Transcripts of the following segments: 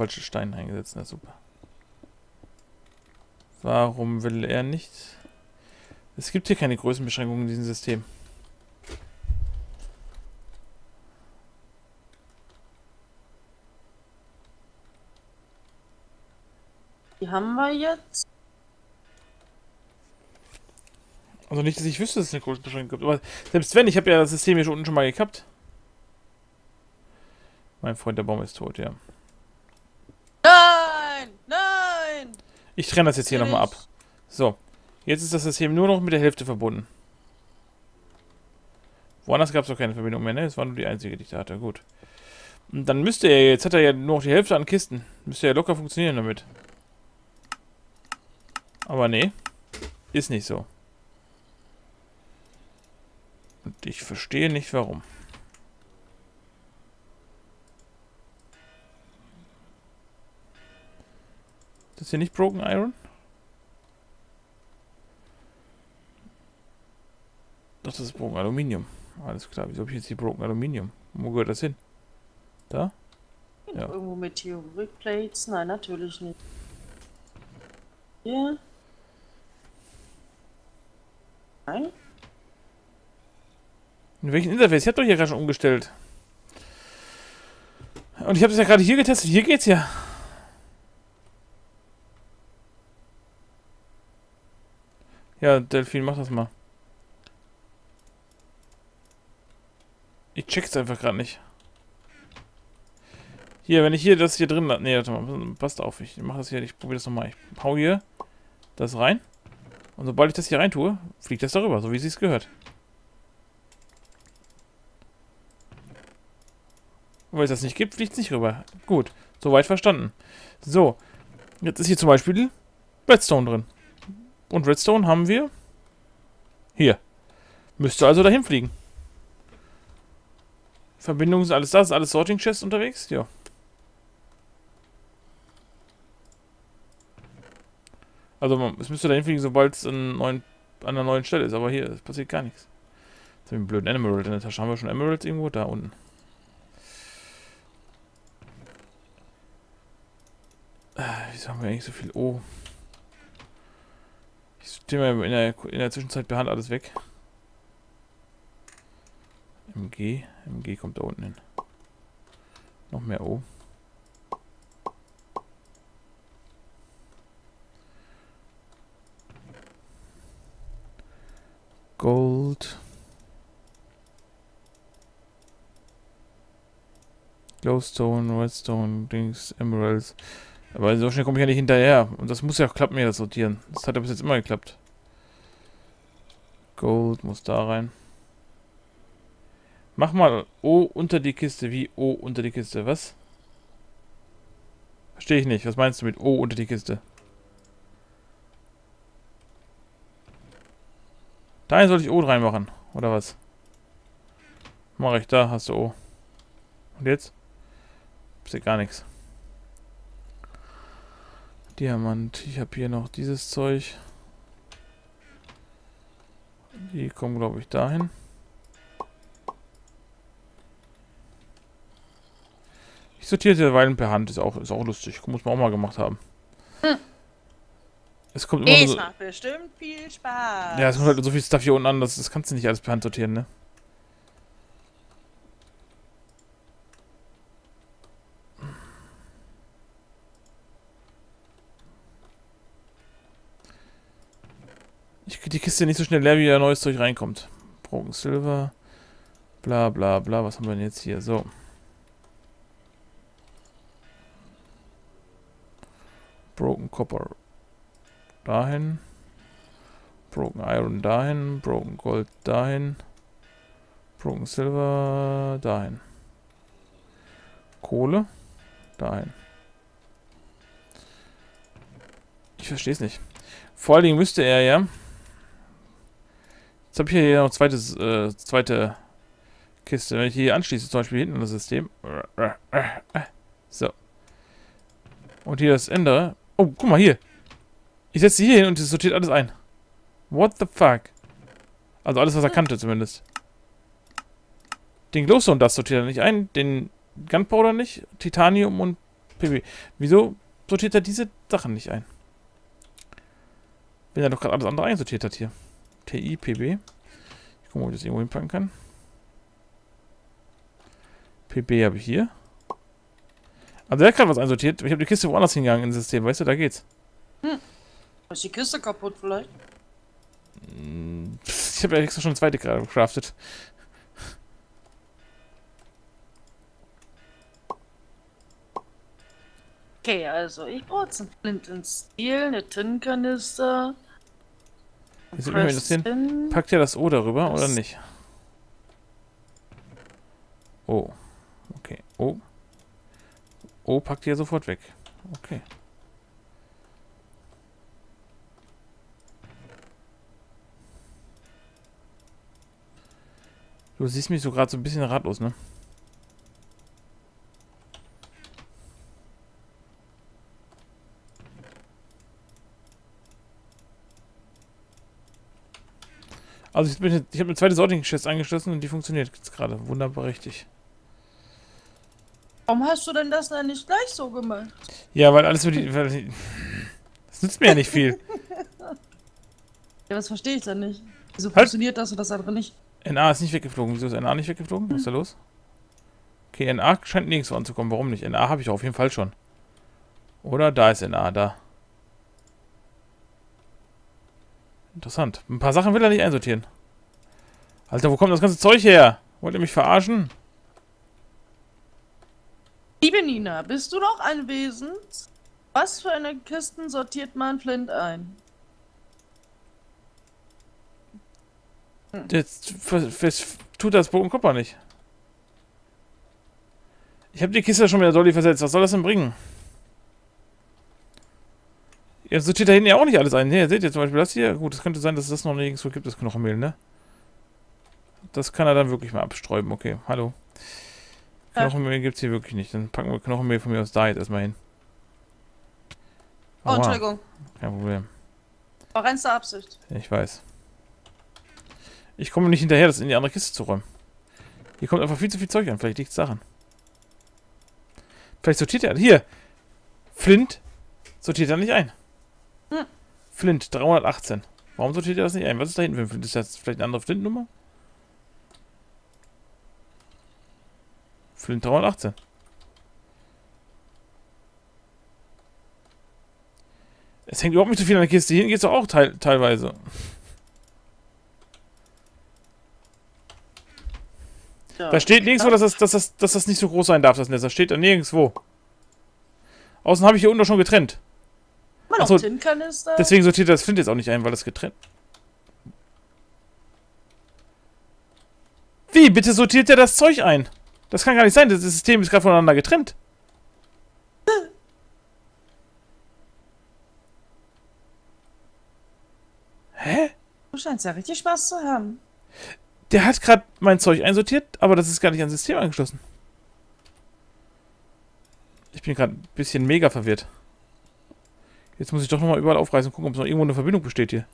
falsche Stein eingesetzt. Na super. Warum will er nicht? Es gibt hier keine Größenbeschränkungen in diesem System. Die haben wir jetzt. Also nicht, dass ich wüsste, dass es eine Größenbeschränkung gibt. Aber selbst wenn, ich habe ja das System hier schon unten schon mal gekappt. Mein Freund, der Baum ist tot, ja. Nein! Nein! Ich trenne das jetzt hier nochmal ab. So. Jetzt ist das System nur noch mit der Hälfte verbunden. Woanders gab es doch keine Verbindung mehr, ne? Das war nur die einzige, die ich da hatte. Gut. Und dann müsste er, jetzt hat er ja nur noch die Hälfte an Kisten. Müsste ja locker funktionieren damit. Aber nee. Ist nicht so. Und ich verstehe nicht, warum. Ist hier nicht Broken Iron? Doch, das ist Broken Aluminium. Alles klar. Wieso habe ich jetzt hier Broken Aluminium? Wo gehört das hin? Da? Ja. Irgendwo Meteorit Nein, natürlich nicht. Hier. Nein. In welchem Interface? Ich habe doch hier gerade schon umgestellt. Und ich habe es ja gerade hier getestet. Hier geht's ja. Ja, Delfin, mach das mal. Ich check's einfach gerade nicht. Hier, wenn ich hier das hier drin... Ne, warte mal, passt auf. Ich mache das hier, ich probiere das nochmal. Ich hau hier das rein. Und sobald ich das hier rein tue, fliegt das darüber, so wie es sich gehört. Und wenn es das nicht gibt, fliegt es nicht rüber. Gut, soweit verstanden. So, jetzt ist hier zum Beispiel Redstone drin. Und Redstone haben wir hier. Müsste also dahin fliegen. Verbindungen sind alles da, ist alles Sorting Chest unterwegs? Ja. Also es müsste dahin fliegen, sobald es an, an einer neuen Stelle ist, aber hier passiert gar nichts. Jetzt haben wir einen blöden Emerald in der Tasche. Haben wir schon Emeralds irgendwo? Da unten. Äh, wieso haben wir eigentlich so viel O? Oh. Mal in der, in der Zwischenzeit per Hand alles weg. MG. MG kommt da unten hin. Noch mehr O. Gold. Glowstone, Redstone, Dings, Emeralds. Aber so schnell komme ich ja nicht hinterher. Und das muss ja auch klappen, mir das sortieren. Das hat ja bis jetzt immer geklappt. Gold muss da rein. Mach mal O unter die Kiste. Wie O unter die Kiste? Was? Verstehe ich nicht. Was meinst du mit O unter die Kiste? Da soll ich O reinmachen. Oder was? Mach ich da, hast du O. Und jetzt? Ist ja gar nichts. Diamant. Ich habe hier noch dieses Zeug. Die kommen, glaube ich, dahin. Ich sortiere derweilen per Hand. Ist auch, ist auch lustig. Muss man auch mal gemacht haben. Hm. Es kommt immer es so, macht bestimmt viel Spaß. Ja, es kommt halt so viel Stuff hier unten an. Das, das kannst du nicht alles per Hand sortieren, ne? Die Kiste nicht so schnell leer, wie da neues Zeug reinkommt. Broken Silver. Bla bla bla. Was haben wir denn jetzt hier? So. Broken Copper. Dahin. Broken Iron dahin. Broken Gold dahin. Broken Silver dahin. Kohle dahin. Ich verstehe es nicht. Vor allen Dingen müsste er ja habe ich hier noch zweites, äh, zweite Kiste. Wenn ich hier anschließe, zum Beispiel hinten das System. So. Und hier das ändere. Oh, guck mal hier. Ich setze hier hin und es sortiert alles ein. What the fuck? Also alles, was er kannte zumindest. Den Glowstone das sortiert er nicht ein. Den Gunpowder nicht. Titanium und PB. Wieso sortiert er diese Sachen nicht ein? Wenn er doch gerade alles andere einsortiert hat hier. TI, PB. Ich gucke mal, ob ich das irgendwo hinpacken kann. PB habe ich hier. Also er hat gerade was einsortiert. Ich habe die Kiste woanders hingegangen ins System. Weißt du, da geht's. Ist die Kiste kaputt vielleicht? Ich habe ja extra schon eine zweite gerade gecraftet. Okay, also ich brauche jetzt einen Flint in Steel, eine Tintenkanister. Jetzt würde mich interessieren. Packt ihr das O darüber Das- oder nicht? O. Okay. O. O packt ihr sofort weg. Okay. Du siehst mich so gerade so ein bisschen ratlos, ne? Also ich, bin ich habe eine zweite Sorting-Chest angeschlossen und die funktioniert jetzt gerade wunderbar richtig. Warum hast du denn das denn nicht gleich so gemacht? Ja, weil alles für die... Weil die das nützt mir ja nicht viel. Ja, das verstehe ich dann nicht. Wieso Halt. funktioniert das und das andere nicht? NA ist nicht weggeflogen. Wieso ist NA nicht weggeflogen? Was ist da los? Okay, NA scheint nirgendwo anzukommen. Warum nicht? NA habe ich auf jeden Fall schon. Oder? Da ist NA, da. Interessant. Ein paar Sachen will er nicht einsortieren. Alter, wo kommt das ganze Zeug her? Wollt ihr mich verarschen? Liebe Nina, bist du noch anwesend? Was für eine Kisten sortiert man Flint ein? Jetzt was, was tut das Bogen Kopper nicht. Ich habe die Kiste schon wieder Dolly versetzt. Was soll das denn bringen? Jetzt sortiert da hinten ja auch nicht alles ein. Ne, seht ihr zum Beispiel das hier? Gut, es könnte sein, dass es das noch nirgendwo gibt, das Knochenmehl, ne? Das kann er dann wirklich mal absträuben. Okay, hallo. Ja. Knochenmehl gibt's hier wirklich nicht. Dann packen wir Knochenmehl von mir aus da jetzt erstmal hin. Oh, Aua, Entschuldigung. Kein Problem. War reinste Absicht. Ich weiß. Ich komme nicht hinterher, das in die andere Kiste zu räumen. Hier kommt einfach viel zu viel Zeug an. Vielleicht liegt es daran. Vielleicht sortiert er. Hier! Flint sortiert er nicht ein. Flint 318. Warum sortiert er das nicht ein? Was ist da hinten für ein Flint? Ist das vielleicht eine andere Flint-Nummer? Flint 318. Es hängt überhaupt nicht so viel an der Kiste. Hier geht es doch auch teil teilweise. Ja. Da steht nirgendwo, dass das, dass, das, dass das nicht so groß sein darf, das Netz. Das steht da nirgendwo. Außen habe ich hier unten schon getrennt. Noch Achso, Tintenkanister. Deswegen sortiert er das Flint jetzt auch nicht ein, weil das getrennt. Wie? Bitte sortiert er das Zeug ein? Das kann gar nicht sein. Das System ist gerade voneinander getrennt. Hä? Du scheinst ja richtig Spaß zu haben. Der hat gerade mein Zeug einsortiert, aber das ist gar nicht ans System angeschlossen. Ich bin gerade ein bisschen mega verwirrt. Jetzt muss ich doch nochmal überall aufreißen und gucken, ob es noch irgendwo eine Verbindung besteht hier.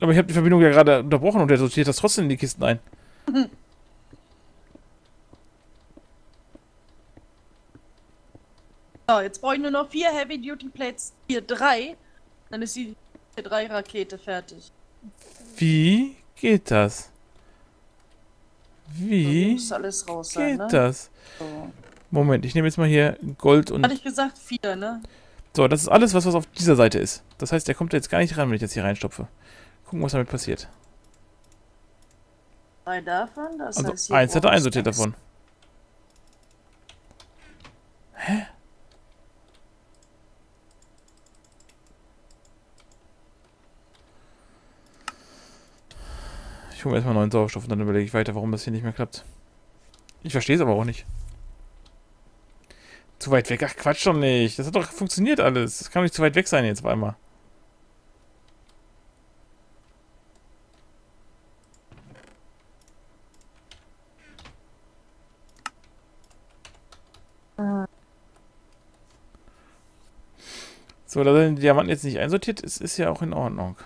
Aber ich habe die Verbindung ja gerade unterbrochen und der sortiert das trotzdem in die Kisten ein. So, jetzt brauche ich nur noch vier Heavy Duty Plates Tier 3. Dann ist die Tier 3 Rakete fertig. Wie geht das? So, Wie muss alles raus sein, geht ne? das? So. Moment, ich nehme jetzt mal hier Gold und... Hatte ich gesagt, vier, ne? So, das ist alles, was, was auf dieser Seite ist. Das heißt, der kommt jetzt gar nicht ran, wenn ich jetzt hier reinstopfe. Gucken, was damit passiert. Drei davon, das Also, heißt eins hat er einsortiert davon. Ich hole mir erstmal neuen Sauerstoff und dann überlege ich weiter, warum das hier nicht mehr klappt. Ich verstehe es aber auch nicht. Zu weit weg? Ach, Quatsch doch nicht. Das hat doch funktioniert alles. Das kann doch nicht zu weit weg sein jetzt auf einmal. So, da sind die Diamanten jetzt nicht einsortiert ist, ist ja auch in Ordnung.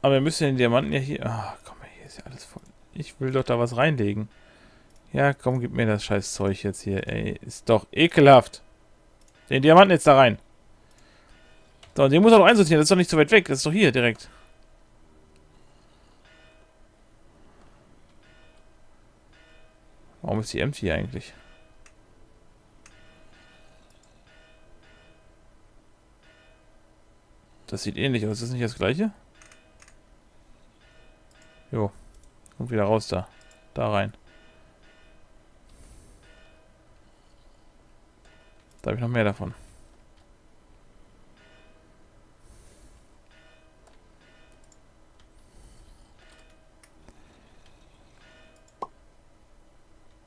Aber wir müssen den Diamanten ja hier... Ah, komm mal, hier ist ja alles voll. Ich will doch da was reinlegen. Ja, komm, gib mir das scheiß Zeug jetzt hier. Ey, ist doch ekelhaft. Den Diamanten jetzt da rein. So, den muss er doch einsortieren. Das ist doch nicht so weit weg. Das ist doch hier direkt. Warum ist die empty eigentlich? Das sieht ähnlich aus. Ist das nicht das gleiche? Jo. Kommt wieder raus da. Da rein. Da habe ich noch mehr davon.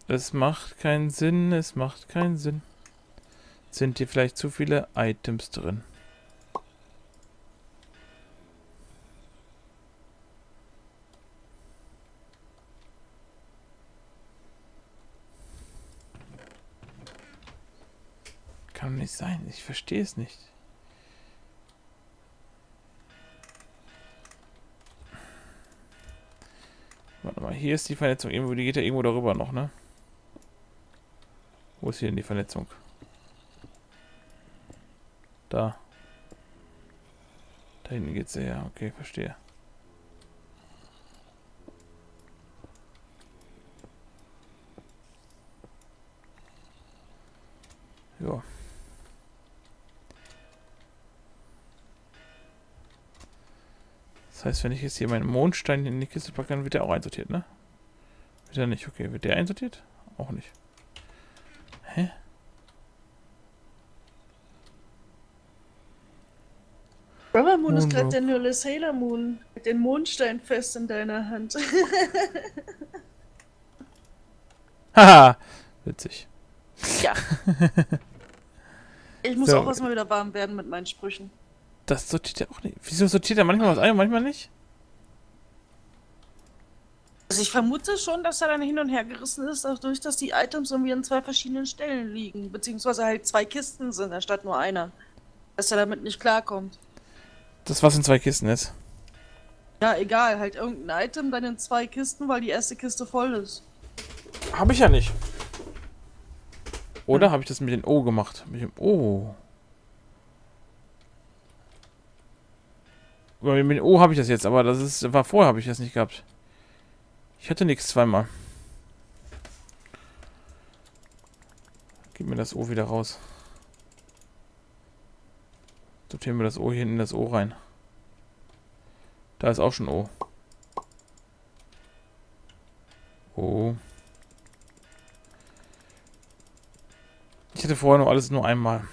Es macht keinen Sinn, es macht keinen Sinn. Sind hier vielleicht zu viele Items drin? Kann nicht sein, ich verstehe es nicht. Warte mal, hier ist die Vernetzung irgendwo, die geht ja irgendwo darüber noch, ne? Wo ist hier denn die Vernetzung? Da. Da hinten geht's ja, okay, verstehe. Ja. Das heißt, wenn ich jetzt hier meinen Mondstein in die Kiste packe, dann wird der auch einsortiert, ne? Wird er nicht, okay. Wird der einsortiert? Auch nicht. Hä? Rubber Moon ist gerade der neue Sailor Moon. Mit dem Mondstein fest in deiner Hand. Haha, witzig. ja. Ich muss So. auch erstmal wieder warm werden mit meinen Sprüchen. Das sortiert er auch nicht. Wieso sortiert er manchmal was ein und manchmal nicht? Also ich vermute schon, dass er dann hin und her gerissen ist, dadurch, dass die Items irgendwie an zwei verschiedenen Stellen liegen. Beziehungsweise halt zwei Kisten sind, anstatt nur einer. Dass er damit nicht klarkommt. Das, was in zwei Kisten ist. Ja, egal, halt irgendein Item dann in zwei Kisten, weil die erste Kiste voll ist. Habe ich ja nicht. Oder habe ich das mit dem O gemacht? Mit dem O. Mit O habe ich das jetzt, aber das ist war vorher habe ich das nicht gehabt. Ich hatte nichts zweimal. Gib mir das O wieder raus. Sortieren wir das O hier in das O rein. Da ist auch schon O. O. Ich hatte vorher nur alles nur einmal.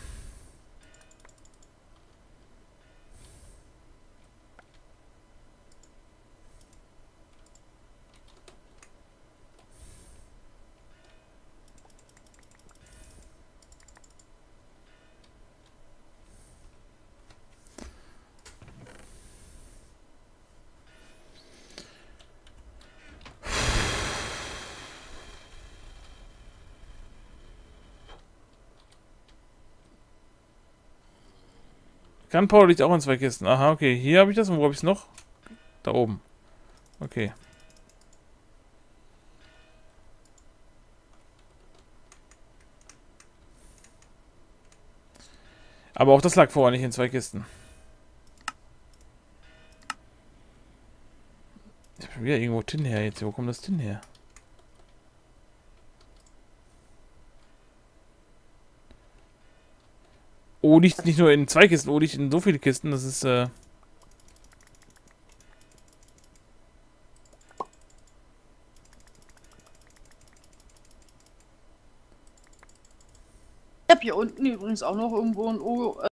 Gunpowder liegt auch in zwei Kisten. Aha, okay. Hier habe ich das. Und wo habe ich es noch? Da oben. Okay. Aber auch das lag vorher nicht in zwei Kisten. Ich habe wieder irgendwo Tin her jetzt. Wo kommt das Tin her? O liegt nicht nur in zwei Kisten, O liegt in so viele Kisten, das ist, äh... Ich habe hier unten übrigens auch noch irgendwo ein O